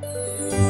拜。